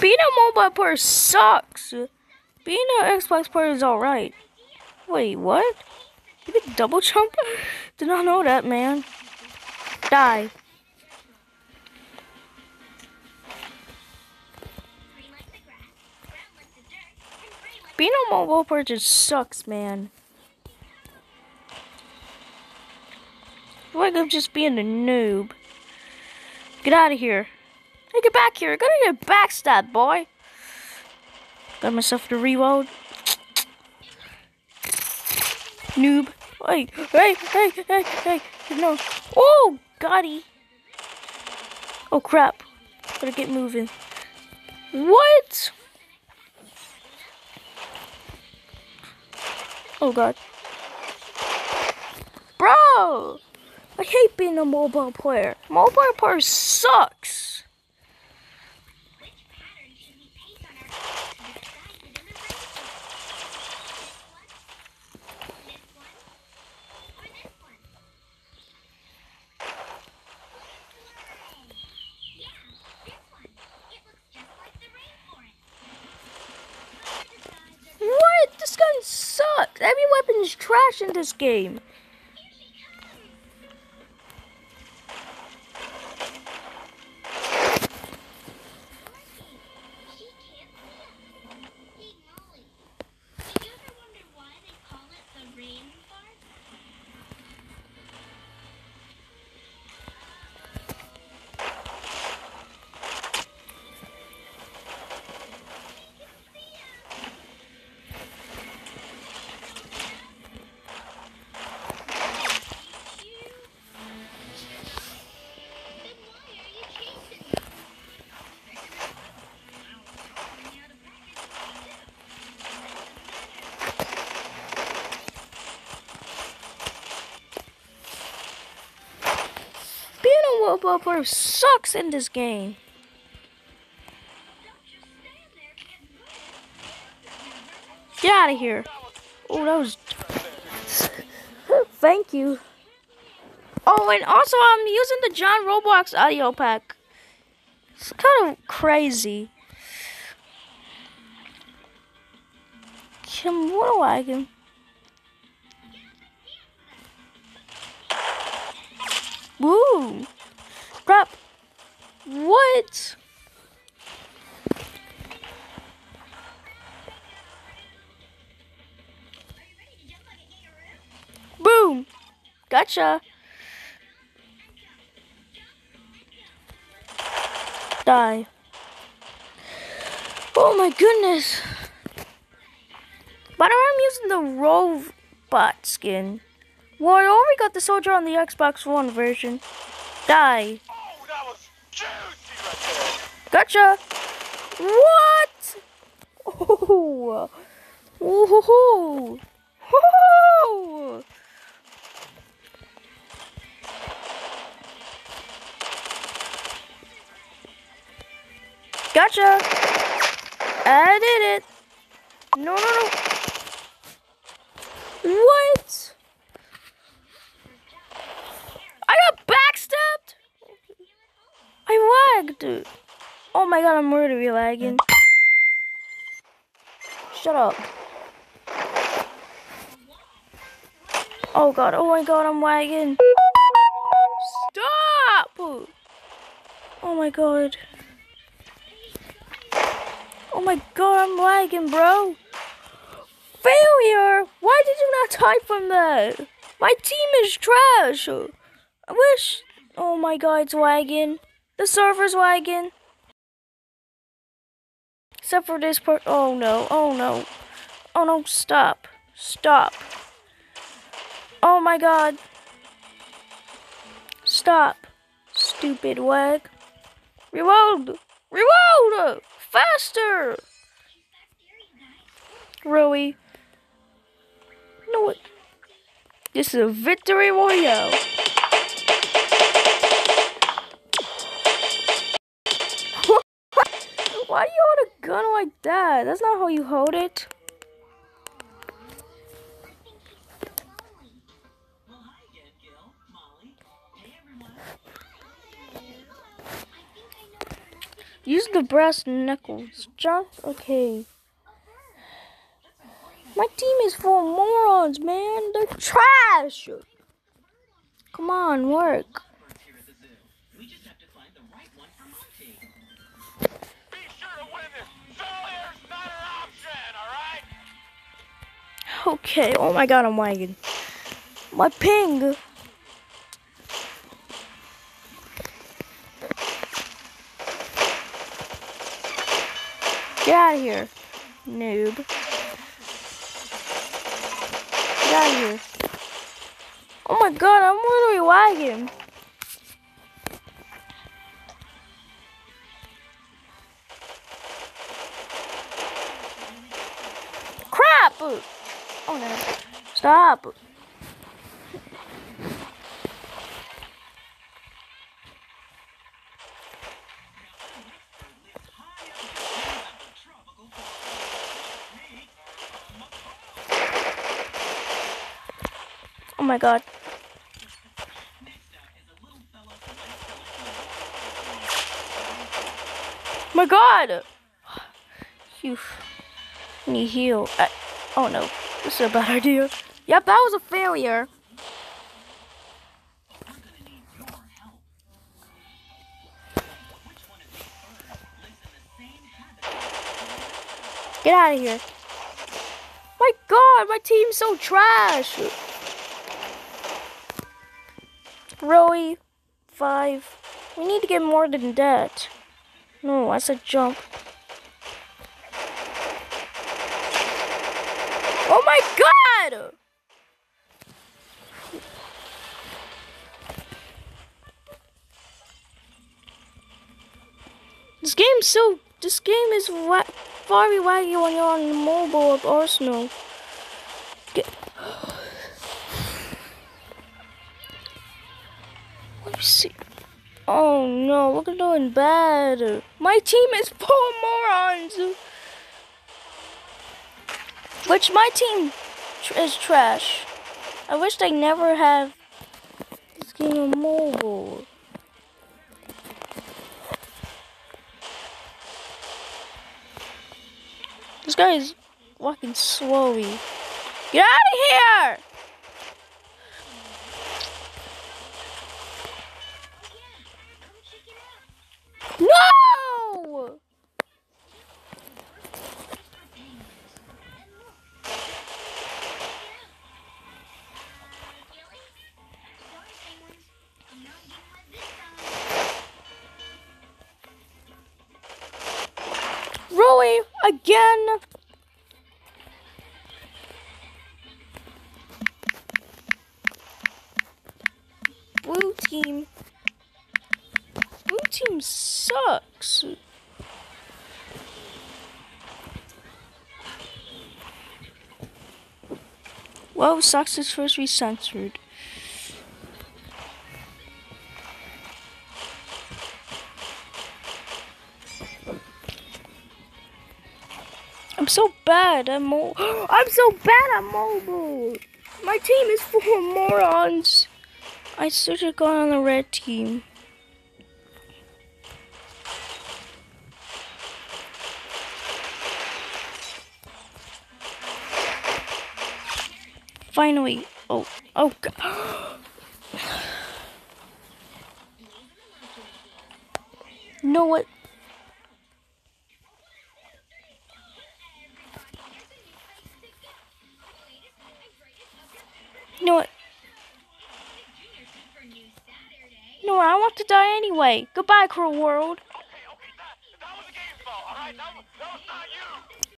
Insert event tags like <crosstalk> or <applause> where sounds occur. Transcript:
Being a mobile player sucks. Being an Xbox player is alright. Wait, what? You can double jump? <laughs> Did not know that, man. Die. Being a mobile player just sucks, man. Like I'm just being a noob. Get out of here. Hey, get back here. Gotta get backstab, boy. Got myself to reload. Noob. Hey, hey, hey, hey, hey. No. Oh, Gotti. Oh, crap. Gotta get moving. What? Oh, God. Bro! I hate being a mobile player. Mobile player sucks. What? This gun sucks. Every weapon is trash in this game. Mobile player sucks in this game. Get out of here. Oh, that was. <laughs> Thank you. Oh, and also I'm using the John Roblox audio pack. It's kind of crazy. Kim, what do I can? Woo! Crap! What? Boom! Gotcha! Die. Oh my goodness! The way, I'm using the robot skin. Well, I already got the soldier on the Xbox One version. Die. Oh, that was juicy right Gotcha. What? Oh. Ooh. Oh. Gotcha. I did it. No, no, no. What? I got backstabbed? I lagged. Oh my god, I'm already lagging. Shut up. Oh god, oh my god, I'm lagging. Stop! Oh my god. Oh my god, I'm lagging, bro. Failure! Why did you not type from that? My team is trash. I wish. Oh my god, it's lagging. The server's lagging. Except for this part. Oh no, oh no. Oh no, stop. Stop. Oh my god. Stop. Stupid wag. Reload! Reload! Faster! Really? No, what? This is a victory royale. Why do you hold a gun like that? That's not how you hold it. Use the brass knuckles. Jump. Okay. My team is full of morons, man. They're trash. Come on, work. Okay. Oh my god, I'm wagging. My ping. Get out of here, noob. Get out of here. Oh my god, I'm literally lagging. Crap! Oh no. Stop. Oh my god. My god! <sighs> Phew. Need heal. I, oh no, this is a bad idea. Yep, that was a failure. Get out of here. My god, my team's so trash. Really? Five. We need to get more than that. No, I said jump. Oh my god! This game's so. This game is very waggy when you're on the mobile of Arsenal. Get. <sighs> Let me see. Oh no, we're doing bad. My team is of morons. Which my team tr- is trash. I wish they never have this game on mobile. This guy is walking slowly. Get out of here! Again? Blue team. Blue team sucks. Well, sucks is supposed to be censored. I'm so bad at mo- <gasps> I'm so bad at mobile. My team is full of morons. I should have gone on the red team. Finally. Oh, oh god. <gasps> know what? No. I want to die anyway. Goodbye, cruel world. Okay, okay. That, that